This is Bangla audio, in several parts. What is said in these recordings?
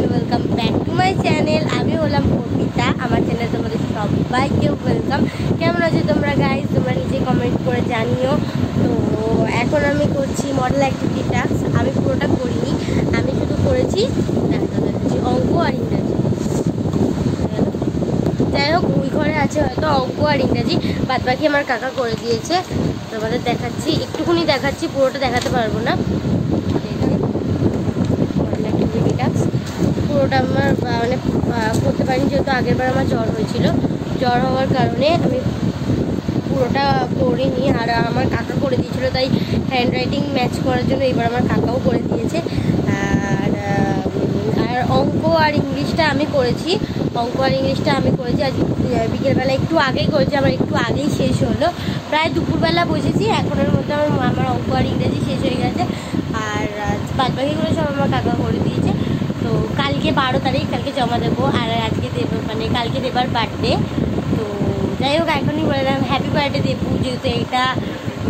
Everyone welcome back to my channel আমি হলাম অর্পিতা আমার চ্যানেল তোমাদের সবাইকে ওয়েলকাম কেমন আছো তোমরা গাইজ তোমরা নিজে কমেন্ট করে জানিও। তো এখন আমি করছি মডেল অ্যাক্টিভিটি টাস্ক আমি পুরোটা করিনি, আমি শুধু করেছি অঙ্ক আর ইংরাজি। যাই হোক, ওই ঘরে আছে হয়তো অঙ্ক আর ইংরাজি। বাদ বাকি আমার কাকা করে দিয়েছে। তোমাদের দেখাচ্ছি, একটুখানি দেখাচ্ছি, পুরোটা দেখাতে পারব না। পুরোটা আমার মানে করতে পারিনি যেহেতু আগেরবার আমার জ্বর হয়েছিল। জ্বর হওয়ার কারণে আমি পুরোটা করিনি আর আমার কাকা করে দিয়েছিল, তাই হ্যান্ড রাইটিং ম্যাচ করার জন্য এবার আমার কাকাও করে দিয়েছে। আর আর অঙ্ক আর ইংলিশটা আমি করেছি। অঙ্ক আর ইংলিশটা আমি করেছি। আজ বিকেলবেলা একটু আগেই করেছি, আমার একটু আগেই শেষ হলো। প্রায় দুপুরবেলা বসেছি, এখনের মধ্যে আমার আমার অঙ্ক আর ইংরেজি শেষ হয়ে গেছে। আর বাদ বাকিগুলো সব আমার কাকা করে দিয়েছে। তো কালকে বারো তারিখ, কালকে জমা দেবো আর আজকে দেবো মানে কালকে দেবার বার্থডে তো যাই হোক, এখনই বলে দিলাম হ্যাপি বার্থডে দেবো, যেহেতু এইটা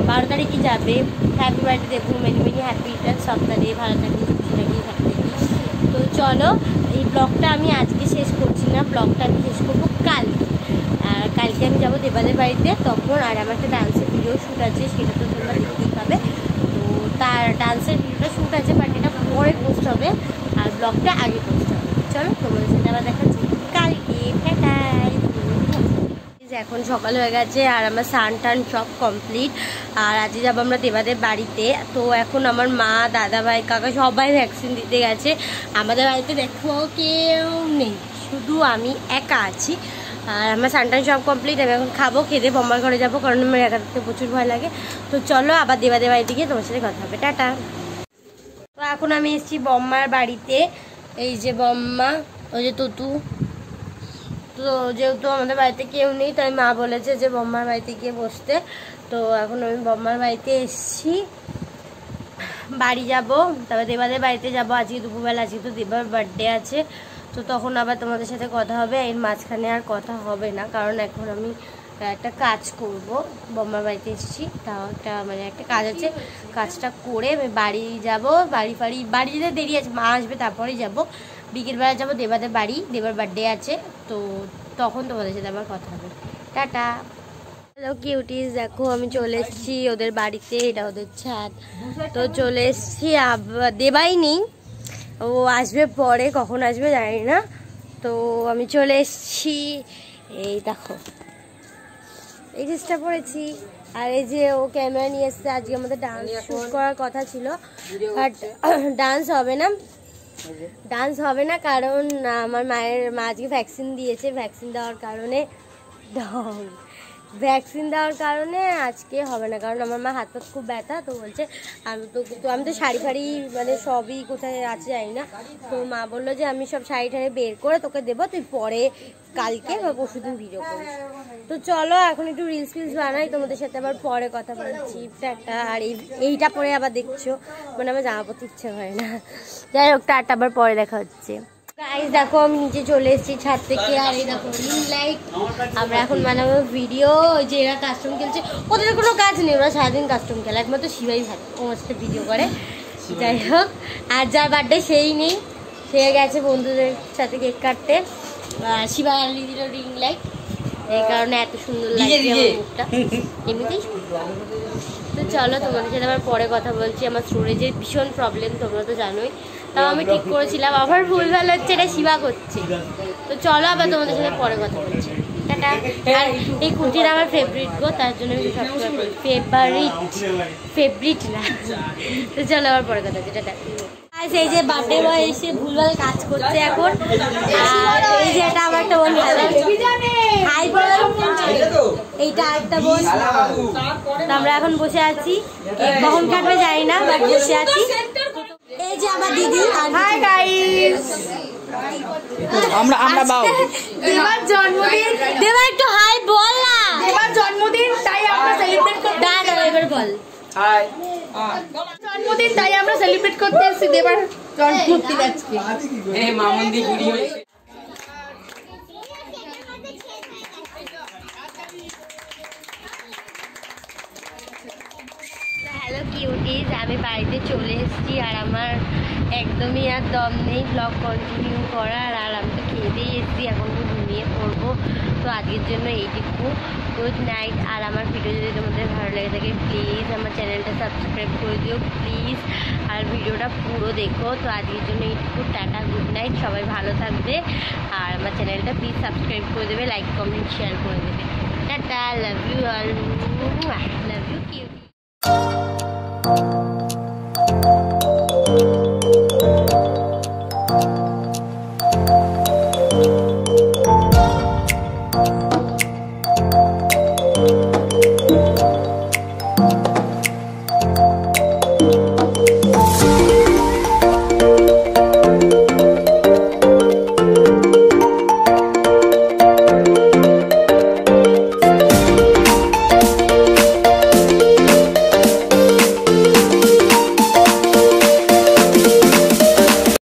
বারো তারিখে যাবে। হ্যাপি বার্থডে দেবো মেনি মেনি হ্যাপিটা সপ্তাহে ভালো থাকিস খুশি থাকিস হ্যাপি থাকিস তো চলো, এই ব্লগটা আমি আজকে শেষ করছি না ব্লগটা আমি শেষ করব কালকে। আর কালকে আমি যাব দেবাদের বাড়িতে, তখন আর আমার একটা ডান্সের ভিডিও শ্যুট আছে, সেটা তো তোমরা দেখতেই পাবে। তো তার ডান্সের ভিডিওটা শ্যুট আছে বাট এটা পরে পোস্ট হবে আর ব্লগটা আগে পোস্ট হবে। চলো তোমাদের সাথে আবার দেখাচ্ছি। কালকে এখন সকাল হয়ে গেছে আর আমার সান টান সব কমপ্লিট আর আজকে যাব আমরা দেবাদের বাড়িতে। তো এখন আমার মা, দাদা ভাই, কাকা সবাই ভ্যাকসিন দিতে গেছে। আমাদের বাড়িতে দেখো কেউ নেই। শুধু আমি একা আছি। আর আমার স্নান টান সব কমপ্লিট আমি এখন খাব, খেতে, বম্বার ঘরে যাব। কারণ আমার একা থাকতে প্রচুর ভয় লাগে। তো চলো আবার দেবাদের বাড়িতে গিয়ে তোমার সাথে কথা হবে। টাটা। এখন আমি এসেছি বম্মার বাড়িতে। এই যে বম্মা, ওই যে তুতু। তো যেহেতু আমাদের বাড়িতে কেউ নেই, তাই মা বলেছে যে বম্মার বাড়িতে গিয়ে বসতে। তো এখন আমি বম্মার বাড়িতে এসেছি। বাড়ি যাব, তারপর দেবাদের বাড়িতে যাব। আজকে দুপুরবেলা, আজকে তো দেবার বার্থডে আছে। তো তখন আবার তোমাদের সাথে কথা হবে, এর মাঝখানে আর কথা হবে না। কারণ এখন আমি একটা কাজ করব। বম্মার বাড়িতে এসেছি। তাও একটা মানে একটা কাজ আছে। কাজটা করে আমি বাড়ি যাব। বাড়ি ফাড়ি, বাড়ি যেতে দেরি আছে। মা আসবে, তারপরেই যাব। বিকেলবেলা যাব। দেবাদের বাড়ি। দেবার বার্থডে আছে। তো তখন তোমাদের সাথে আবার কথা হবে। টাটা। হ্যালো কিউটিস দেখো, আমি চলে এসেছি ওদের বাড়িতে। এটা ওদের ছাদ। তো চলে এসেছি আব- দেবাই নেই ও আসবে পরে। কখন আসবে জানি না। তো আমি চলে এসেছি। এই দেখো। এই ড্রেসটা পরেছি। আর এই যে ও ক্যামেরা নিয়ে এসছে আজকে আমাদের ডান্স শুট করার কথা ছিল। বাট ডান্স হবে না। ডান্স হবে না কারণ আমার মায়ের মা আজকে ভ্যাকসিন দিয়েছে। ভ্যাকসিন দেওয়ার কারণে ভ্যাকসিন দেওয়ার কারণে আজকে হবে না, কারণ আমার মা হাত পাত খুব ব্যথা, তো বলছে আমি তো তো আমি তো শাড়ি ফাড়ি মানে সবই কোথায় আছে জানি না। তো মা বলল যে আমি সব শাড়ি টাড়ি বের করে তোকে দেবো, তুই পরে কালকে বা পরশু দিন ভিডিও করিস। তো চলো এখন একটু রিলস ফিলস বানাই, তোমাদের সাথে আবার পরে কথা বলছি। টাটা, আর এই, এইটা পরে আবার দেখছ মানে আমার জামা পড়তে ইচ্ছে হয় না। যাই হোক, টাটা, আবার পরে দেখা হচ্ছে। গাইস দেখো আমি নিচে চলে এসেছি ছাদ থেকে আর এই দেখো রিং লাইট আমরা এখন বানাবো ভিডিও যে এরা কাস্টম খেলছে। ওদের কোনো কাজ নেই ওরা সারাদিন কাস্টম খেলে। একমাত্র শিবাই ভালো ও সাথে ভিডিও করে। যাই হোক আর যার বার্থডে সেই নেই। সে গেছে বন্ধুদের সাথে কেক কাটতে। শিবা আলি দিল রিং লাইট এই কারণে এত সুন্দর লাগছে আমার মুখটা। এমনিতেই। তো চলো তোমাদের সাথে আবার পরে কথা বলছি। আমার স্টোরেজের ভীষণ প্রবলেম তোমরা তো জানোই। তাও আমি ঠিক করেছিলাম। আবার ভুল ভালো হচ্ছে, এটা শিবা করছে। তো চলো আবার তোমাদের সাথে পরে কথা বলছি। টাটা। আর এই কুর্তিটা আমার ফেভারিট গো, তার জন্য আমি সবসময় ফেভারিট ফেভারিট না। তো চলো আবার পরে কথা হচ্ছে টাটা। এই যে বার্থডে বয় এসে ভুলভাল কাজ করছে এখন। আর এই যে এটা আমার একটা বোন হাই এইটা একটা বোন। আমরা এখন বসে আছি। কখন কাটবে জানি না বাট বসে আছি। যে আমার দিদি হাই গাইস আমরা আমরা বাউ। দেবার জন্মদিন। দেবা একটু হাই বল না। দেবার জন্মদিন তাই আমরা সেলিব্রেট করতে দাঁড়া এবার বল। হাই জন্মদিন তাই আমরা সেলিব্রেট করতে এসেছি দেবার জন্মদিন আজকে। এ মামুন্দি বুড়ি হয়েছে হ্যালো কিউটিজ আমি বাড়িতে চলে এসেছি আর আমার একদমই আর দম নেই ব্লগ কন্টিনিউ করার, আর আমি তো দিয়ে এসেছি, এখন তো ঘুমিয়ে পড়ব। তো আজকের জন্য এইটুকু। গুড নাইট আর আমার ভিডিও যদি তোমাদের ভালো লেগে থাকে প্লিজ আমার চ্যানেলটা সাবস্ক্রাইব করে দিও প্লিজ আর ভিডিওটা পুরো দেখো। তো আজকের জন্য এইটুকু, টাটা গুড নাইট সবাই ভালো থাকবে। আর আমার চ্যানেলটা প্লিজ সাবস্ক্রাইব করে দেবে লাইক কমেন্ট শেয়ার করে দেবে। Tata love you all love you cutie